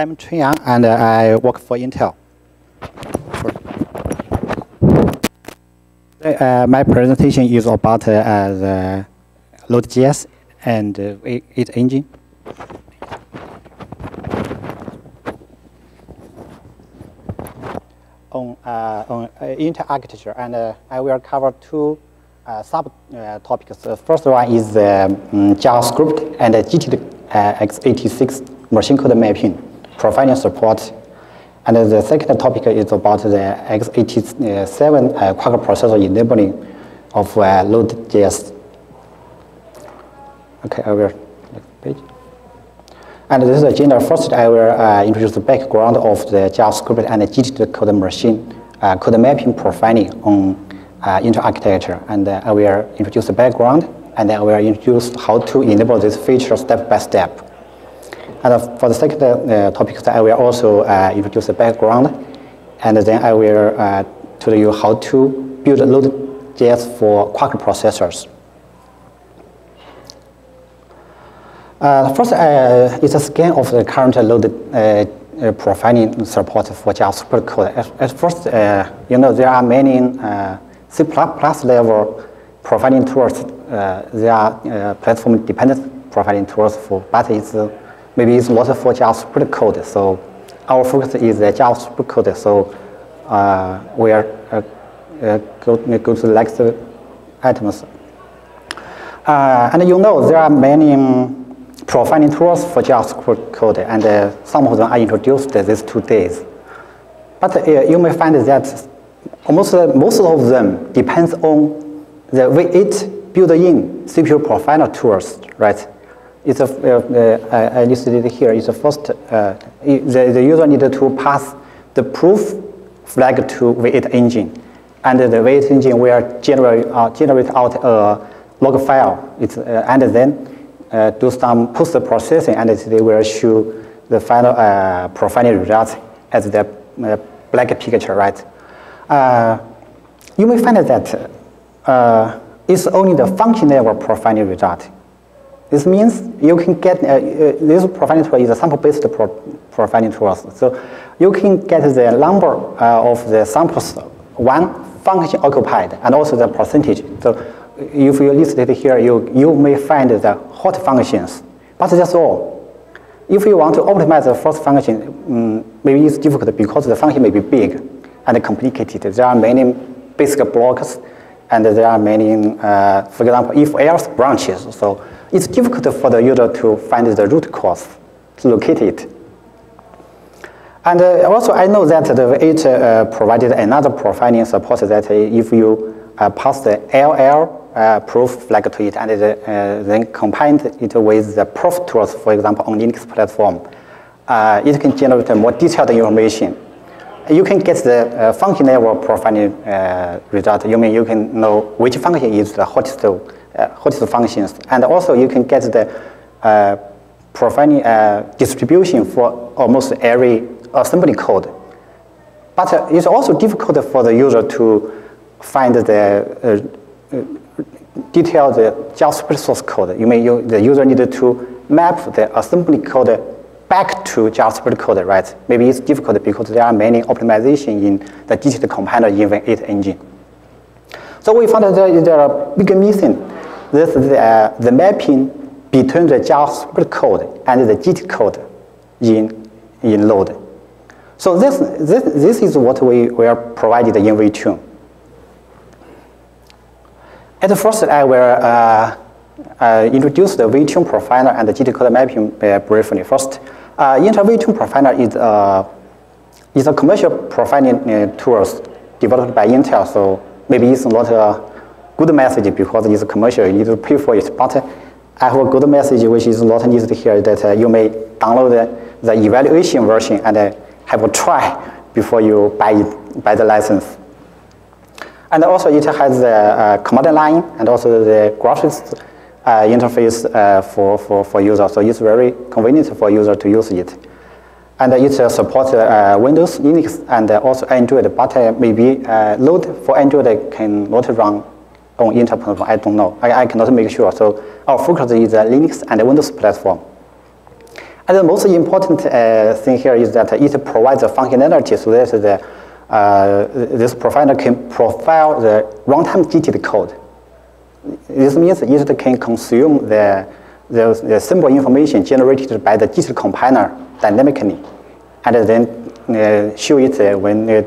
I'm Chunyang, and I work for Intel. Uh, my presentation is about uh, the Node.js and uh, its engine. On, uh, on uh, Intel architecture, and uh, I will cover two sub-topics. the first one is um, JavaScript and JIT x86 machine code mapping, profiling support. And the second topic is about the x87 uh, Quark processor enabling of uh, Node.js. Okay, I will next page. And this agenda. First, I will uh, introduce the background of the JavaScript and the JIT code machine uh, code mapping profiling on uh, Intel architecture. And uh, I will introduce the background and then I will introduce how to enable this feature step by step. And for the second uh, topic, I will also uh, introduce the background, and then I will uh, tell you how to build Node.js for Quark processors. Uh, first, uh, it's a scan of the current Node uh, profiling support for JavaScript code. At, at first, you know, there are many C++ level profiling tools uh, there are uh, platform-dependent profiling tools for, but it's uh, maybe it's not for JavaScript code. So our focus is the JavaScript code. So we are go, go to the next items. and you know there are many um, profiling tools for JavaScript code, and uh, some of them I introduced these two days. But uh, you may find that almost uh, most of them depends on the V8 built-in CPU profiler tools, right? It's a, uh, uh, I listed it here. It's the first, uh, the, the user needed to pass the prof flag to V8 engine. And the V8 engine will generate, uh, generate out a log file. It's, uh, and then uh, do some post-processing, and they will show the final profiling results as the black picture, right? you may find that it's only the function level profiling result. This means you can get, uh, uh, this profiling tool is a sample-based pro profiling tool. So you can get the number uh, of the samples, one function occupied, and also the percentage. So if you list it here, you, you may find the hot functions, but that's all. If you want to optimize the first function, um, maybe it's difficult because the function may be big and complicated. There are many basic blocks and there are many, uh, for example, if-else branches. So it's difficult for the user to find the root cause, to locate it. And uh, also, I know that the V8 uh, provided another profiling support that if you uh, pass the LL uh, prof flag to it and uh, then combine it with the perf tools, for example, on Linux platform, it can generate more detailed information you can get the uh, function level profiling uh, result. You mean you can know which function is the hottest, uh, hottest functions. And also you can get the uh, profiling uh, distribution for almost every assembly code. But it's also difficult for the user to find the detailed JavaScript source code. You mean you, the user needed to map the assembly code back to JavaScript code, right? Maybe it's difficult because there are many optimization in the digital compiler V8 engine. So we found that there are big missing. This is the, uh, the mapping between the JavaScript code and the JIT code in, in Node. So this, this, this is what we, we are provided in VTune. At first, I will uh, uh, introduce the VTune profiler and the JIT code mapping uh, briefly. First, uh, Intel VTune Profiler is uh, is a commercial profiling uh, tools developed by Intel, so maybe it's not a good message because it's commercial, you need to pay for it. But I have a good message which is not needed here that uh, you may download the, evaluation version and uh, have a try before you buy, it, buy the license. And also it has the uh, command line and also the graphics uh, interface uh, for, for, for users. So it's very convenient for user to use it. And it uh, supports Windows, Linux, and also Android, but maybe Node for Android cannot run on Intel platform. I don't know. I, I cannot make sure. So our focus is Linux and Windows platform. And the most important uh, thing here is that it provides a functionality so that the, uh, this profiler can profile the runtime JITted code. This means it can consume the, the, the symbol information generated by the JITted compiler dynamically, and then uh, show it uh, when uh,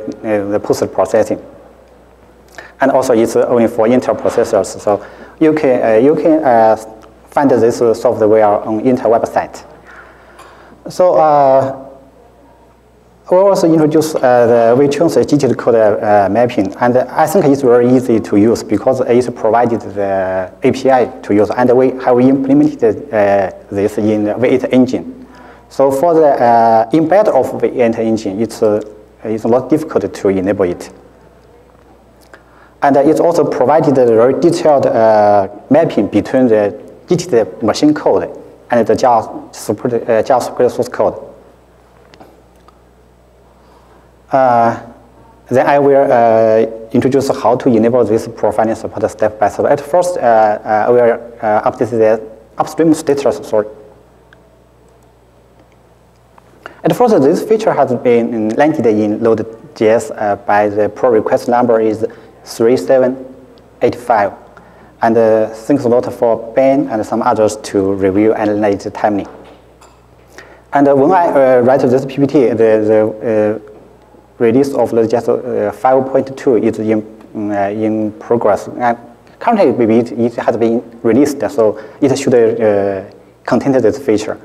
the post processing. And also, it's only for Intel processors, so you can uh, you can uh, find this software on Intel website. So uh, we also introduced uh, the VTune's JITted code uh, mapping, and I think it's very easy to use because it provided the API to use, and we have implemented uh, this in the V8 engine. So for the uh, embed of V8 engine, it's, it's a lot difficult to enable it. And it also provided a very detailed mapping between the JITted machine code and the JavaScript, uh, source code. Uh, then I will uh, introduce how to enable this profiling support step by step. At first, uh, uh, I will uh, update the upstream status. Sorry. At first, this feature has been landed in Node.js by the pull request number is 3785. And uh, thanks a lot for Ben and some others to review and analyze timely. And uh, when I uh, write this PPT, the, the uh, release of the just uh, 5.2 is in, uh, in progress. And currently, maybe it, it, has been released, so it should contain this feature.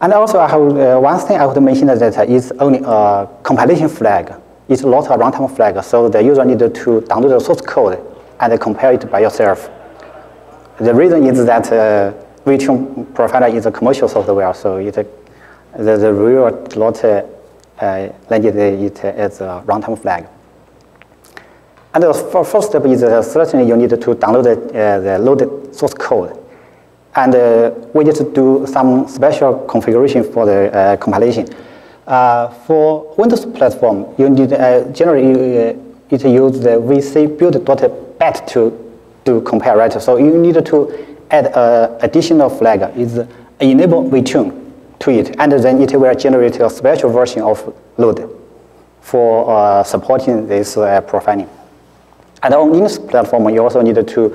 And also, I have one thing I would mention that it's only a compilation flag. It's a runtime flag, so the user needs to download the source code and compare it by yourself. The reason is that uh, VTune Profiler is a commercial software, so it, the, the not uh, uh, landed it as a runtime flag. And the first step is uh, certainly you need to download the, uh, the loaded source code. And uh, we need to do some special configuration for the uh, compilation. Uh, for Windows platform, you need generally it use the vc build.bat to compare, right? So you need to add an additional flag is enable VTune to it, and then it will generate a special version of Node for uh, supporting this uh, profiling. And on Linux platform, you also need to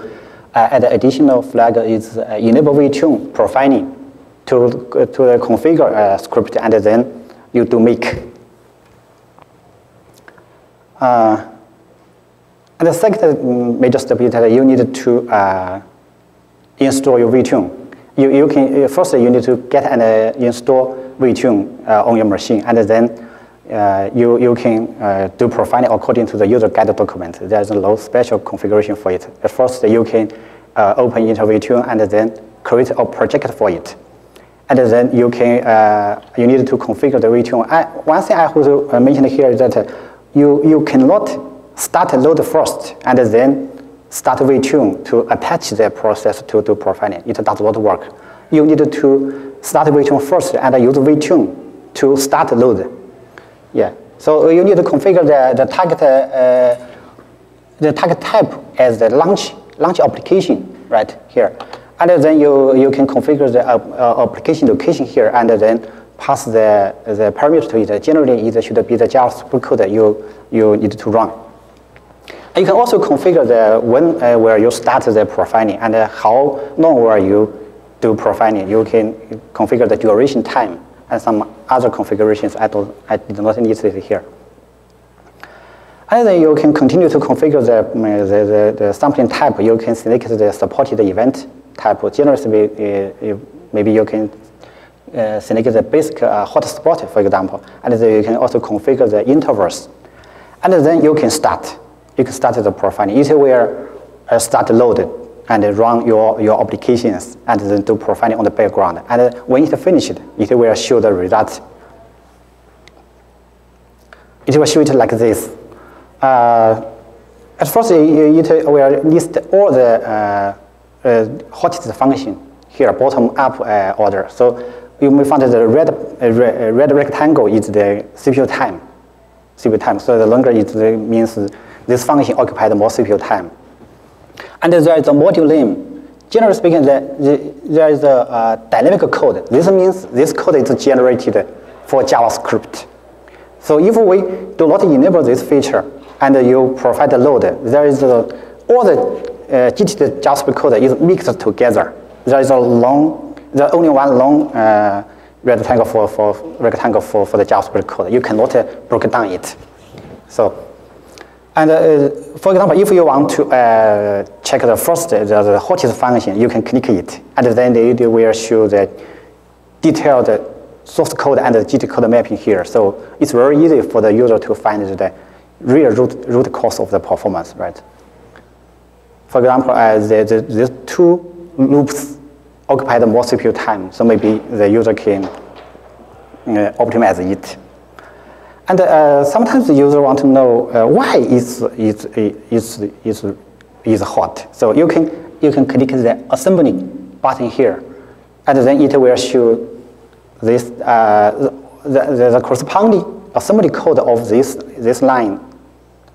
uh, add additional flag is uh, enable VTune profiling to, to configure a script, and then you do make. Uh, and the second major step is that you need to uh, install your VTune. You, you can, uh, first you need to get and uh, install VTune uh, on your machine, and then uh, you, you can uh, do profiling according to the user guide document. There's no special configuration for it. At first, you can open into VTune and then create a project for it. And then you can, uh, you need to configure the VTune. I, one thing I would uh, mention here is that uh, you, you cannot start Node first and then start VTune to attach the process to do profiling. It does not work. You need to start VTune first and use VTune to start Node. Yeah. So you need to configure the, the target uh, the target type as the launch launch application right here. And then you, you can configure the uh, uh, application location here and then pass the, the parameter to it. Generally, it should be the JavaScript code you, you need to run. You can also configure the when uh, where you start the profiling and uh, how long will you do profiling. You can configure the duration time and some other configurations I, don't, I did not need it here. And then you can continue to configure the, uh, the, the, the sampling type. You can select the supported event type. Generally, uh, maybe you can uh, select the basic uh, hotspot, for example. And then you can also configure the intervals. And then you can start you can start the profiling. It will uh, start Node and run your, your applications and then do profiling on the background. And when it's finished, it will show the result. It will show it like this. Uh, at first, it, it will list all the uh, uh, hottest function here, bottom up uh, order. So you may find that the red, uh, red rectangle is the CPU time. CPU time. So the longer it means this function occupied more CPU time. And there is a module name generally speaking, the, the, there is a dynamic code. This means this code is generated for JavaScript. So if we do not enable this feature and you provide the Node, there is a, all the uh, JIT JavaScript code is mixed together. There is a long, there only one long uh, rectangle for, for rectangle for, for the JavaScript code. You cannot uh, break down it. So, and uh, for example, if you want to uh, check the first, the, the hottest function, you can click it, and then it will show the detailed source code and the JIT code mapping here. So it's very easy for the user to find the real root, root cause of the performance, right? For example, uh, the, the, these two loops occupy the more CPU time, so maybe the user can uh, optimize it. And uh, sometimes the user want to know uh, why it's, is is is is hot. So you can you can click the assembly button here, and then it will show this uh, the, the, the, corresponding assembly code of this this line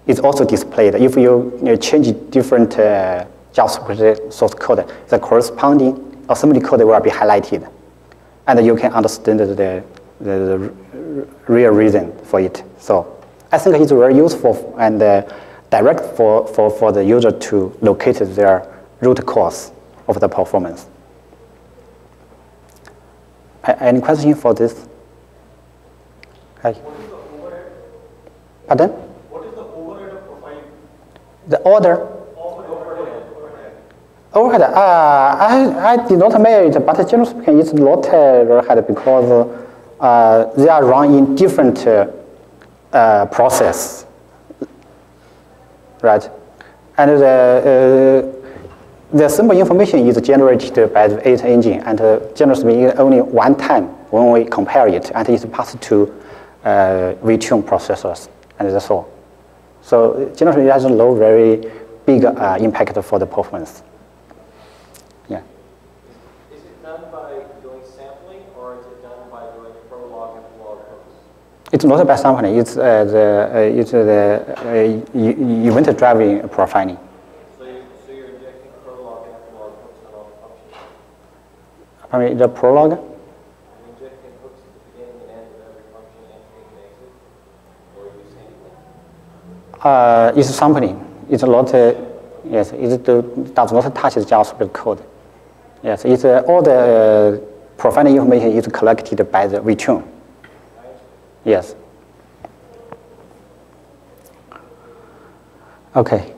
is also displayed. If you, you know, change different uh, JavaScript source code, the corresponding assembly code will be highlighted, and you can understand the, the, the real reason for it. So I think it's very useful and uh, direct for, for, for the user to locate their root cause of the performance. Any question for this? Hi. Pardon? What is the overhead of profiling? The order? Overhead, uh, I, I did not measure it, but generally speaking, it's not uh, overhead because uh, they are run in different uh, uh, process, right? And the, uh, the simple information is generated by the eight engine, and uh, generally speaking, only one time when we compare it, and it's passed to uh, processors, and that's all. So generally, it has no very big uh, impact for the performance. Yeah. Is, is it done by doing sampling or is it done by doing prologue and log It's not by sampling. It's uh, the uh, it's the uh, event driving profiling. So, you, so you're injecting Prolog and Epilogue hooks on all the functions. I mean the Prolog. You're injecting hooks at the beginning and end of every function and taking exit, or are you sampling? Uh, it's sampling. It's not. Uh, yes, it do, does not touch the JavaScript code. Yes, it's uh, all the profiling information is collected by the return. Yes. Okay.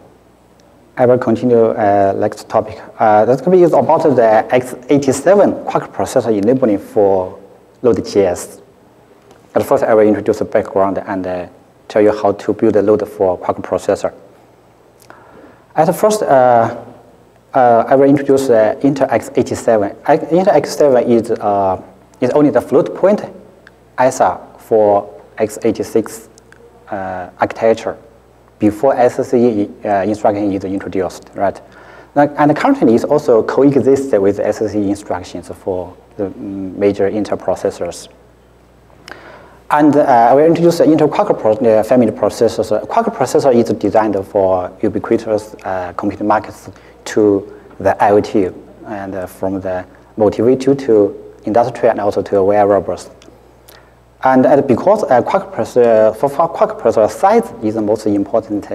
I will continue next topic. Uh, that's going to be about the x87 Quark processor enabling for Node.js. But first, I will introduce the background and tell you how to build a Node for a Quark processor. At first, uh, uh, I will introduce Intel x87. Intel x87 is, uh, is only the float point ISA for x86 uh, architecture before SSE uh, instruction is introduced, right? And currently it also coexists with SSE instructions for the mm, major Intel processors. And uh, I will introduce the Intel Quark pro uh, family processors. Quark processor is designed for ubiquitous uh, computing markets to the IoT and uh, from the motivator to industrial and also to wearables. And uh, because uh, Quark processor, for Quark processor, size is the most important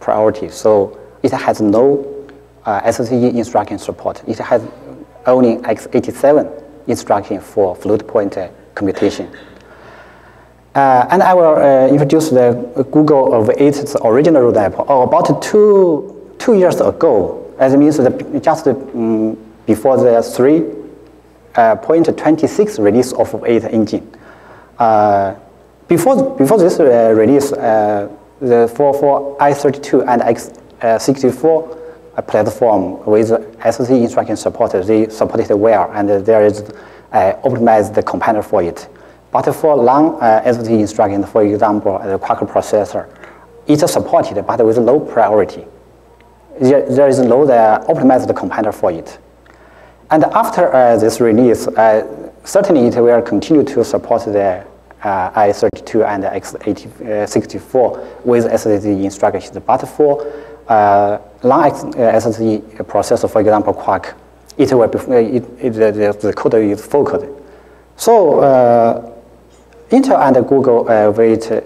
priority. So it has no uh, SSE instruction support. It has only x87 instruction for float point uh, computation. Uh, and I will uh, introduce the Google V8's original roadmap oh, about two, two years ago. As means the, just um, before the 3.26 release of 8 engine. Uh, before, before this uh, release, uh, the, for, for i32 and x64 platform with SSE instruction support, they supported well, and there is optimized compiler for it. But for long uh, SSE instruction, for example, the Quark processor, it's supported, but with low priority. There, there is no the optimized compiler for it. And after uh, this release, uh, certainly it will continue to support the uh, i32 and x64 with SSE instructions. But for uh, long SSE processor, for example, Quark, it will be, uh, it, it, the, the code is forked. So uh, Intel and Google uh,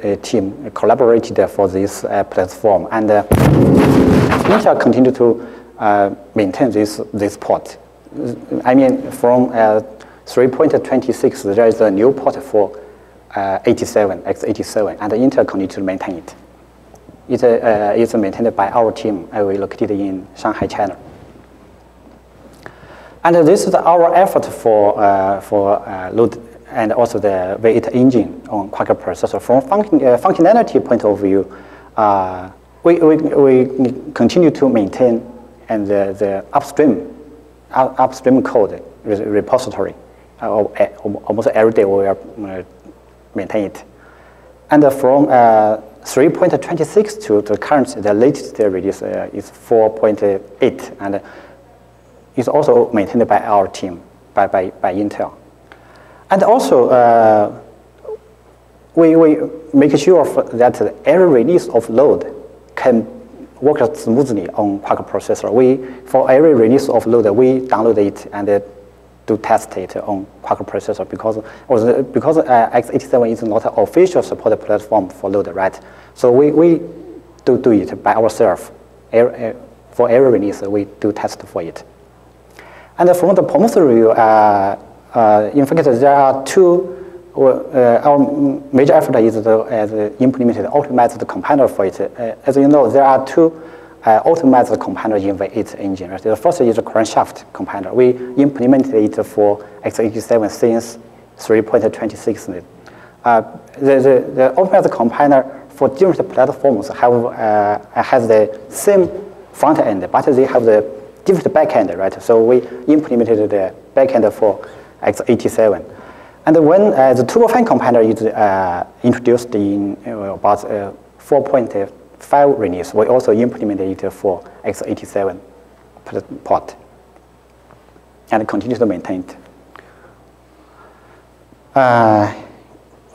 a team collaborated for this uh, platform, and uh, Intel continued to uh, maintain this this port. I mean, from uh, 3.26, there is a new port for uh, 87, x87, and Intel continued to maintain it. It uh, is maintained by our team, uh, we located in Shanghai, China. And this is our effort for, uh, for uh, Node and also the V8 engine on Quark processor. From uh, functionality point of view, uh, we, we, we continue to maintain and the, the upstream, upstream code repository. Uh, almost every day we are uh, maintain it. And from uh, 3.26 to the current, the latest release uh, is 4.8, and is also maintained by our team, by, by, by Intel. And also, uh, we, we make sure that every release of Node can work smoothly on Quark processor. We, for every release of Node, we download it and do test it on Quark processor because, because uh, x87 is not an official supported platform for Node, right? So we, we do do it by ourselves. For every release, we do test for it. And from the performance review, uh, uh, in fact, there are two, uh, our major effort is to uh, implement the optimized compiler for it. Uh, as you know, there are two uh, optimized compiler in V8 engine. Right? The first is the crankshaft compiler. We implemented it for x87 since 3.26. Uh, the, the, the optimized compiler for different platforms have, uh, has the same front end, but they have the different back end, right? So we implemented the back end for x87. And when uh, the turbofan compiler is uh, introduced in uh, about uh, 4.5 release, we also implemented it for x87 port and continue to maintain it. Uh,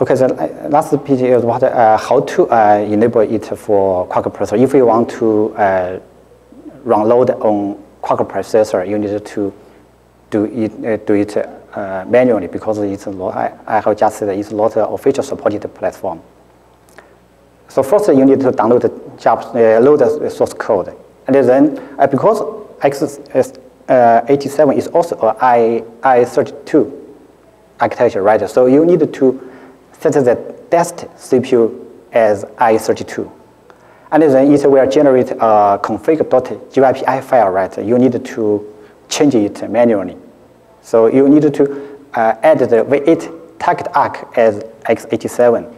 okay, the last page is what, how to enable it for Quark processor. If you want to run Node on Quark processor, you need to do it, do it uh, manually because it's not, I, I have just said it's not official supported platform. So first you need to download the job, uh, Node the source code. And then uh, because x87 uh, is also I, i32 architecture, right? So you need to set the test CPU as i32. And then it will generate a config.gypi file, right? You need to change it manually. So you need to uh, add the V8 target arch as x87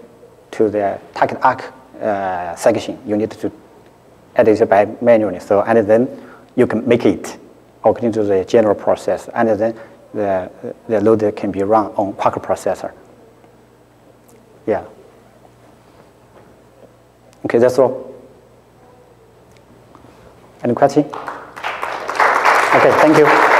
to the target arch uh, section. You need to add it by manually. So and then you can make it according to the general process, and then the the Node can be run on Quark processor. Yeah. Okay, that's all. Any question? Okay, thank you.